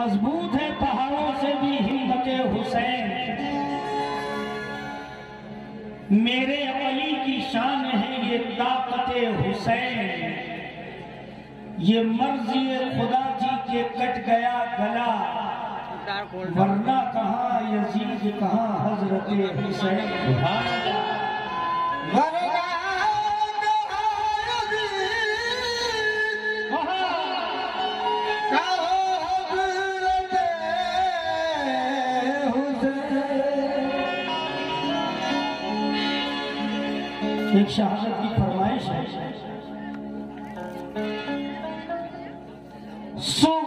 मज़बूत है पहाड़ों से भी हिम्मत हुसैन। मेरे अली की शान है ये ताकत हुसैन। ये मर्ज़ी खुदा जी के कट गया गला। वरना कहा यजीज कहा हज़रत हुसैन? शाह हजरत की फरमाइश है सो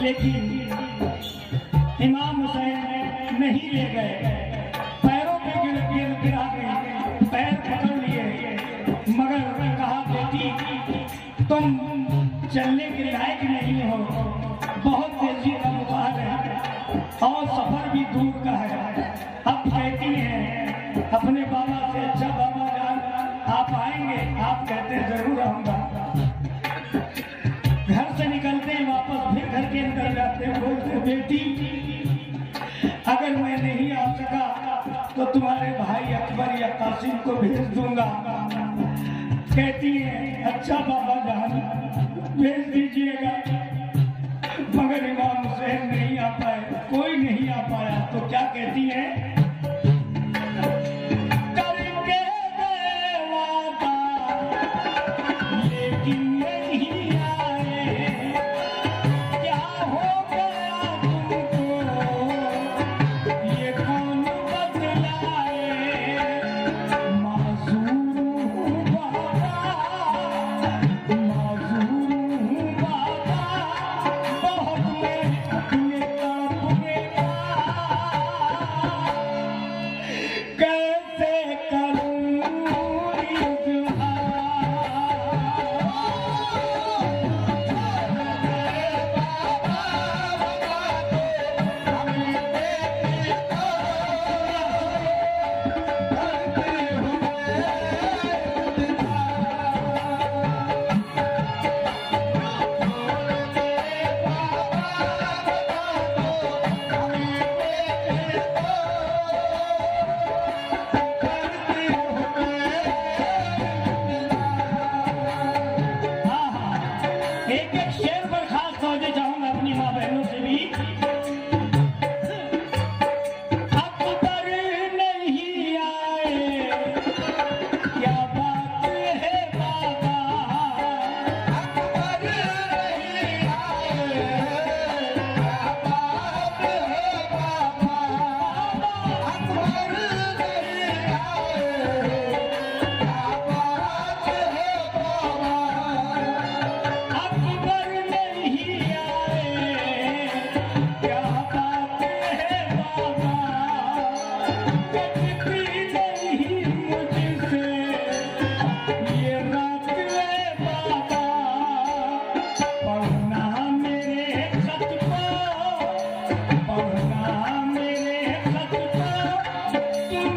लेकिन इमाम हुसैन नहीं ले गए। पैरों पे गिर गिर गिरा गई पैर पकड़ लिए। मगर कहा, बेटी, तुम चलने के लायक नहीं हो। बहुत तेज़ी का बुखार है और सफ़र भी दूर का है। अब कहती हैं, अपने बाबा से अच्छा बाबा जान, आप आएँगे? आप कहते ज़रूर आऊँगा। कासिम को भेज दूँगा। कहती है अच्छा बाबा जान भेज दी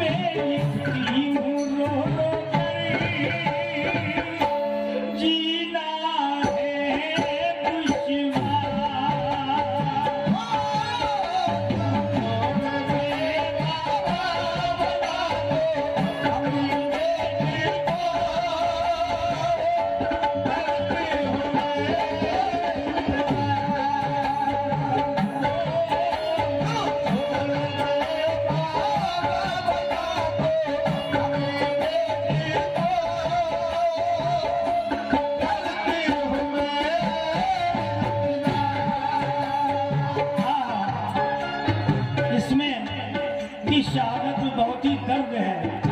me, you know. शहादत शारद बहुत ही गर्व है।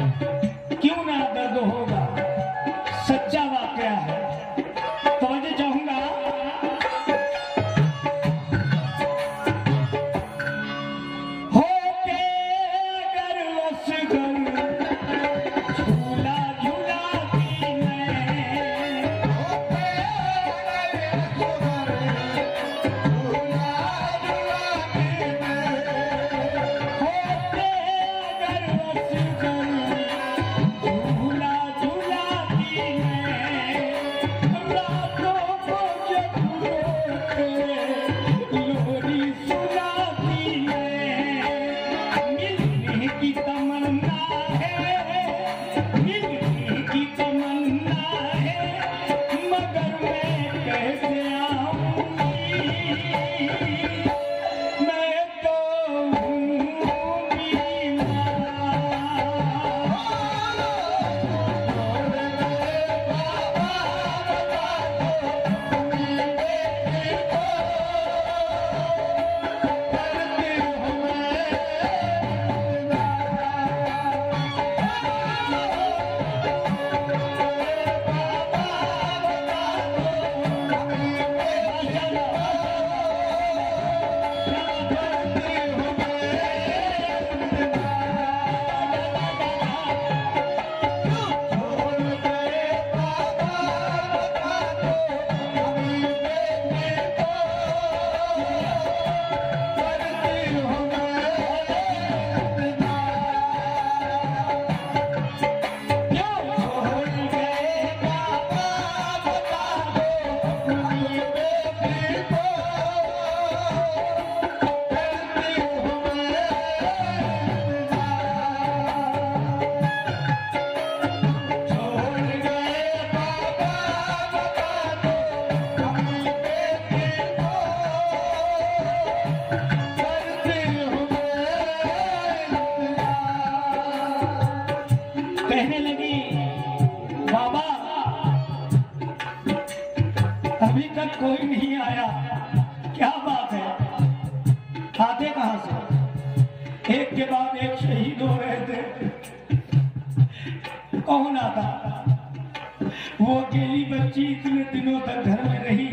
वो अकेली बच्ची इतने दिनों तक घर में रही,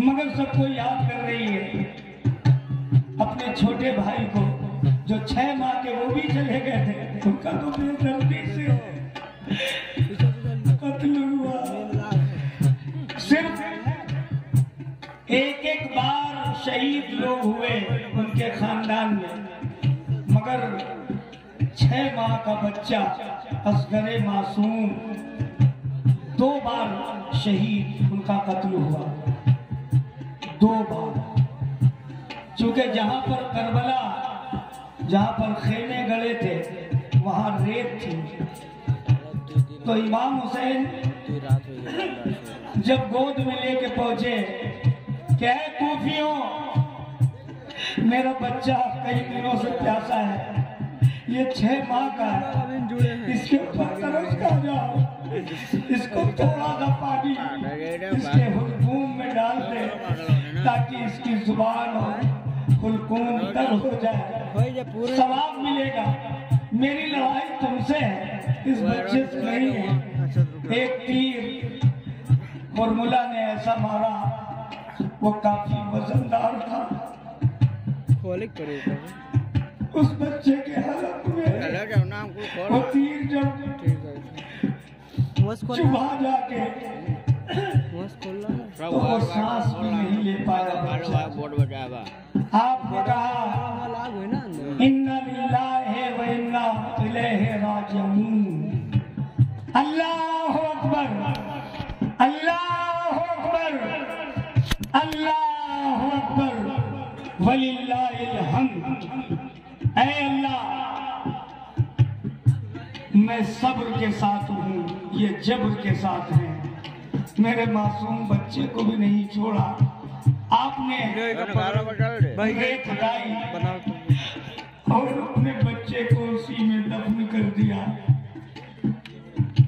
मगर सबको याद कर रही है। अपने छोटे भाई को, जो छह माह के वो भी चले गए थे, उनका तो बेदर्दी से हुआ। सिर्फ़ एक एक बार शहीद लोग हुए उनके खानदान में, मगर छह माह का बच्चा असगरे मासूम। दो बार शहीद उनका कत्ल हुआ। दो बार। चूँकि जहाँ पर करबला, जहाँ पर खेमे गड़े थे, वहाँ रेत थी। तो इमाम हुसैन जब गोद में लेके पहुँचे, क्या कूफियों? मेरा बच्चा कई दिनों से प्यासा है। ये छह माह का है। इसको थोड़ा सा पानी इसके हुलकूम में डाल दे ताकि इसकी ज़ुबान और हुलकूम तर हो जाए। सवाब मिलेगा मेरी लड़ाई तुमसे है इस बच्चे से नहीं है। एक तीर फॉर्मूला ने ऐसा मारा वो काफ़ी वजनदार था। उस बच्चे के हालत में वो तीर जब चुभा जाके। तो सांस भी नहीं ले पाया बच्चा। आपने कहा इन्ना लिल्लाहि व इन्ना इलैहि राजिऊन। अल्लाह अकबर। अल्लाह अकबर। अल्लाह अकबर। वलिल्लाहिल हम्द। ऐ अल्लाह मैं सब्र के साथ ये जब्र के साथ है। मेरे मासूम बच्चे को भी नहीं छोड़ा। आपने रेत और अपने बच्चे को उसी में दफन कर दिया।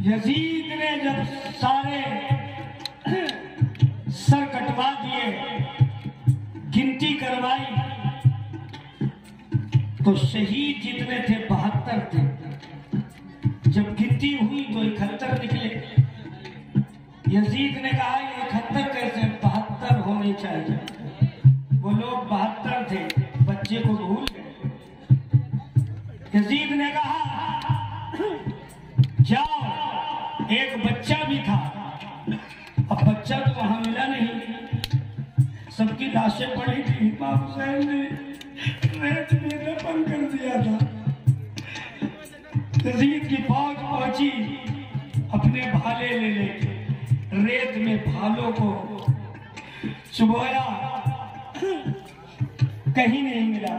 यजीद ने जब सारे सर कटवा दिए गिनती करवाई तो शहीद जितने थे बहत्तर थे। जब गिनती हुई तो इकहत्तर निकले। यजीद ने कहा, ये इकहत्तर कैसे? बहत्तर होने चाहिए। वो लोग बहत्तर थे, बच्चे को भूल गए। यजीद ने कहा, जाओ, एक बच्चा भी था अब बच्चा तो वहाँ मिला नहीं। सबकी लाशें पड़ी थी। इमाम हुसैन ने रेत में दफन कर दिया था। यजीद की फौज पहुँची, अपने भाले ले लेके, रेत में भालों को चुबोया। कहीं नहीं मिला।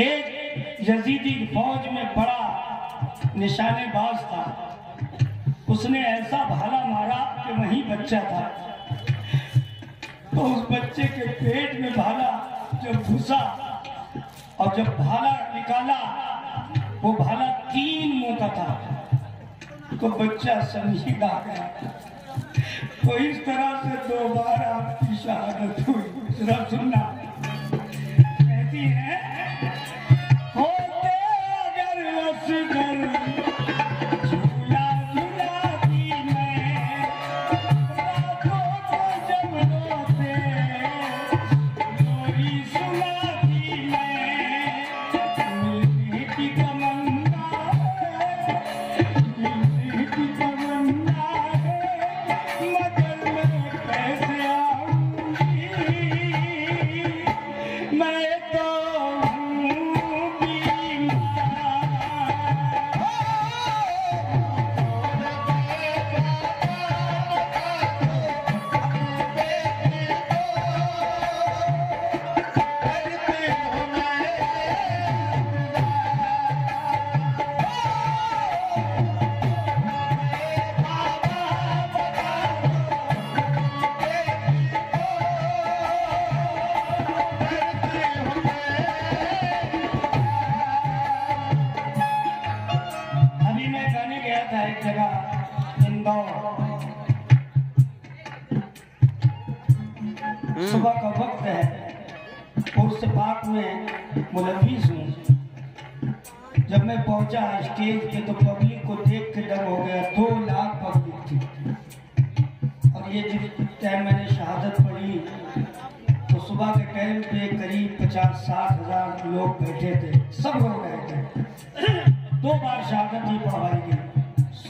एक यजीदी फौज में बड़ा निशानेबाज था। उसने ऐसा भाला मारा कि वही बच्चा था। तो उस बच्चे के पेट में भाला जब घुसा और जब भाला निकाला वो भाला तीन मुँह का था। तो बच्चा समझेगा। तो इस तरह से दो बार आपकी शहादत हुई सुनना।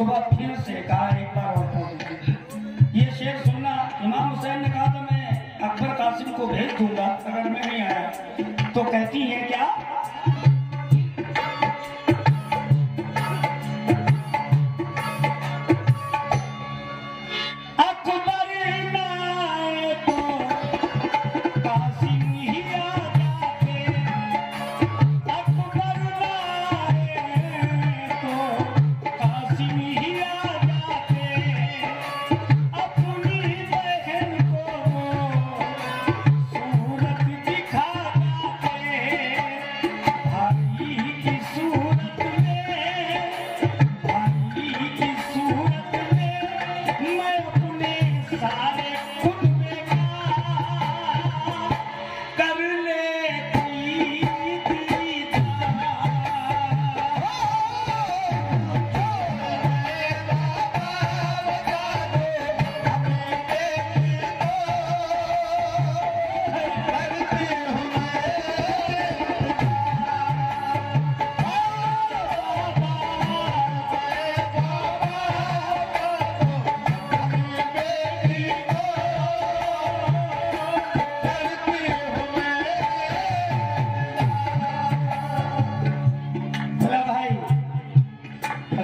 सुबह फिर से कहा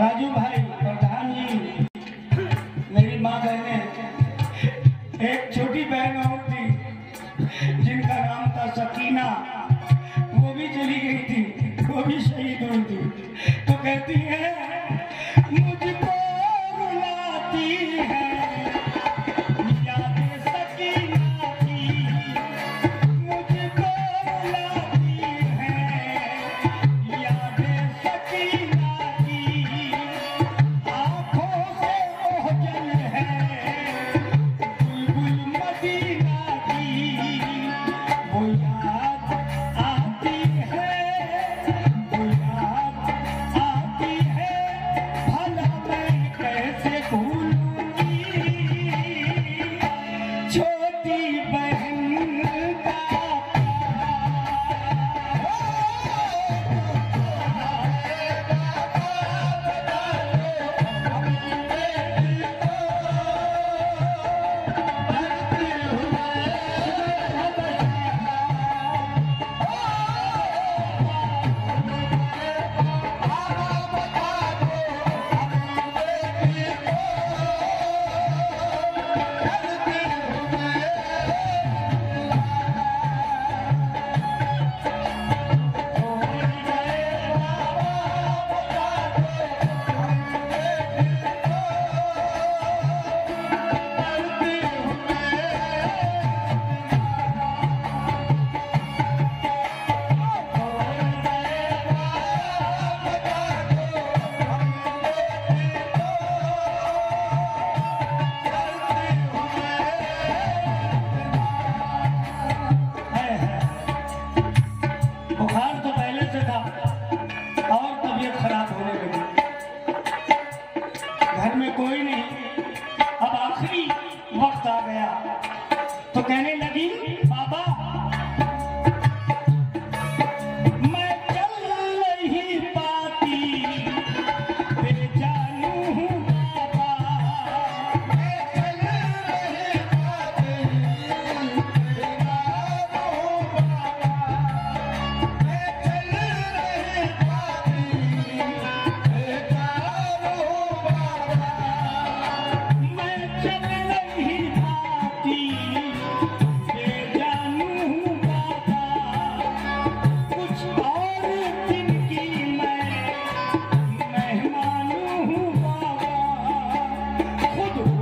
राजू भाई वक्त आ गया तो कहने लगी बाबा Quando